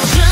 Try